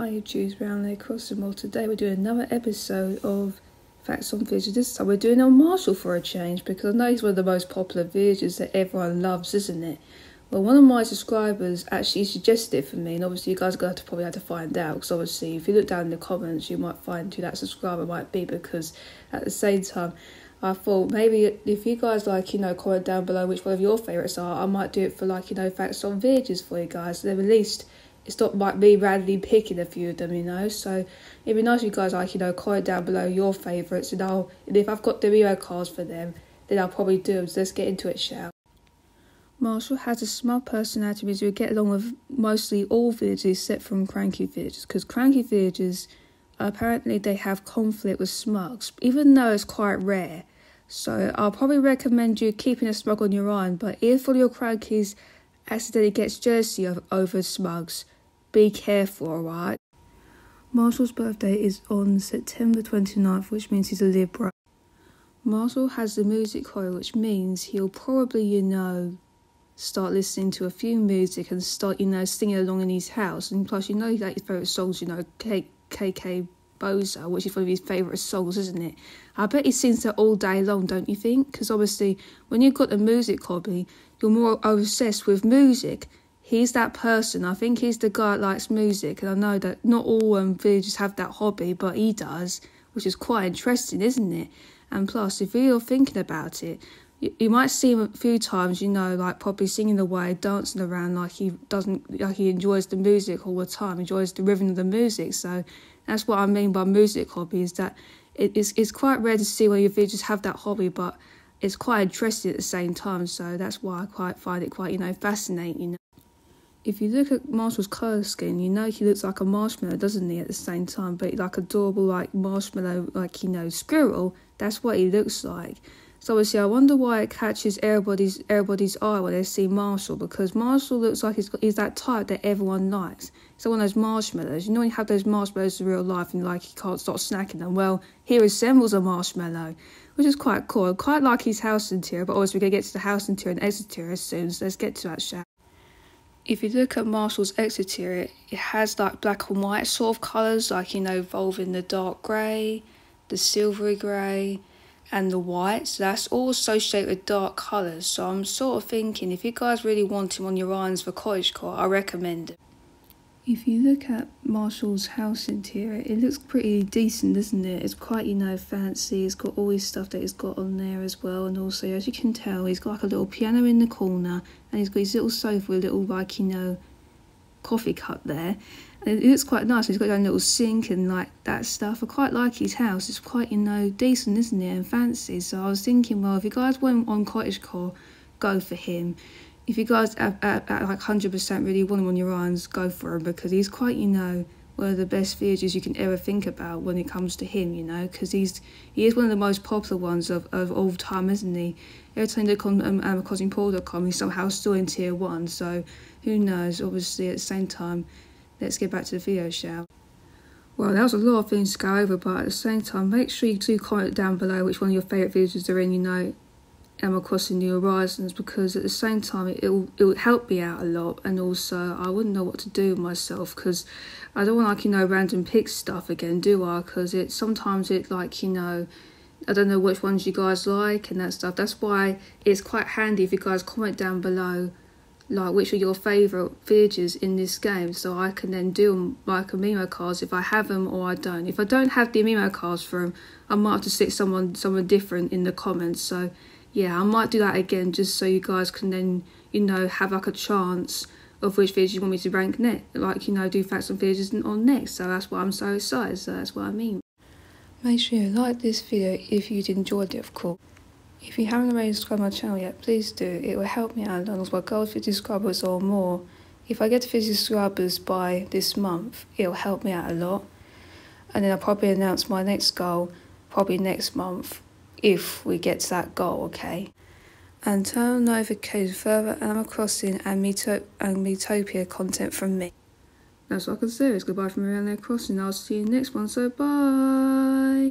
Hi there crossing well today we're doing another episode of Facts on Villagers. This time we're doing on Marshal for a change because I know he's one of the most popular villagers that everyone loves, isn't it? Well one of my subscribers actually suggested it for me and obviously you guys are going to have to probably have to find out because obviously if you look down in the comments you might find who that subscriber might be because at the same time I thought maybe if you guys like, you know, comment down below which one of your favourites are, I might do it for like, you know, facts on villagers for you guys. So then at least it's not like me randomly picking a few of them, you know. So it'd be nice if you guys like, you know, comment down below your favourites and I'll and if I've got the Amiibo cards for them, then I'll probably do them. So let's get into it, shall Marshal has a smug personality because we get along with mostly all villagers except from cranky villagers because cranky villagers apparently they have conflict with smugs, even though it's quite rare. So I'll probably recommend you keeping a smug on your own, but if all your crankies accidentally gets jersey of over smugs, be careful, alright? Marshal's birthday is on September 29th, which means he's a Libra. Marshal has the music coil, which means he'll probably, you know, start listening to a few music and start, you know, singing along in his house. And plus, you know, like his favourite songs, you know, KK Bossa, which is one of his favourite songs, isn't it? I bet he sings that all day long, don't you think? Because obviously, when you've got a music hobby, you're more obsessed with music he's that person. I think he's the guy that likes music, and I know that not all um, villagers have that hobby, but he does, which is quite interesting, isn't it? And plus, if you're thinking about it, you, you might see him a few times, you know, like probably singing away, dancing around, like he doesn't, like he enjoys the music all the time, enjoys the rhythm of the music. So that's what I mean by music hobby is that it, it's it's quite rare to see when your villagers have that hobby, but it's quite interesting at the same time. So that's why I quite find it quite, you know, fascinating. You know? If you look at Marshal's colour scheme, you know he looks like a marshmallow, doesn't he, at the same time? But like adorable, like marshmallow, like, you know, squirrel, that's what he looks like. So obviously, I wonder why it catches everybody's everybody's eye when they see Marshal because Marshal looks like he's he's that type that everyone likes. He's one of those marshmallows. You know, you have those marshmallows in real life and like you can't stop snacking them. Well, he resembles a marshmallow, which is quite cool. I quite like his house interior, but obviously we're gonna get to the house interior and exterior as soon. So let's get to that shall if you look at Marshal's exterior, it has like black and white sort of colours, like you know, involving the dark grey, the silvery grey, and the white. So that's all associated with dark colours. So I'm sort of thinking if you guys really want him on your irons for cottagecore, I recommend it. If you look at Marshal's house interior, it looks pretty decent, doesn't it? It's quite, you know, fancy. It's got all his stuff that he's got on there as well. And also, as you can tell, he's got like a little piano in the corner. And he's got his little sofa with a little, like, you know, coffee cup there. And it looks quite nice. He's got a little sink and, like, that stuff. I quite like his house. It's quite, you know, decent, isn't it? And fancy. So I was thinking, well, if you guys went on cottagecore, go for him if you guys at like 100% really want him on your arms, go for him because he's quite, you know, one of the best villagers you can ever think about when it comes to him, you know, because he's he is one of the most popular ones of, of all time, isn't he? Every time you look on um, AmazonPaul.com, he's somehow still in tier one, so who knows? Obviously, at the same time, let's get back to the video, shall well, that was a lot of things to go over, but at the same time, make sure you do comment down below which one of your favourite villagers are in, you know, Animal Crossing New Horizons because at the same time it will it will help me out a lot. And also I wouldn't know what to do with myself because I don't want like you know random pick stuff again do I? Because it sometimes it like you know I don't know which ones you guys like and that stuff. That's why it's quite handy if you guys comment down below like which are your favourite villagers in this game so I can then do them like Amiibo cards. If I have them or I don't. If I don't have the Amiibo cards for them I might have to stick someone someone different in the comments. So yeah, I might do that again just so you guys can then, you know, have like a chance of which videos you want me to rank next. Like, you know, do facts on videos on next. So that's why I'm so excited. So that's what I mean. Make sure you like this video if you enjoyed it, of course. If you haven't already subscribed my channel yet, please do. It will help me out as my goal is 50 subscribers or more. If I get to 50 subscribers by this month, it'll help me out a lot. And then I'll probably announce my next goal probably next month if we get to that goal, okay? And turn on notifications further Animal Crossing and, Meto- and Miitopia content from me. That's all I can say. It's goodbye from around Animal Crossing. I'll see you next one, so bye!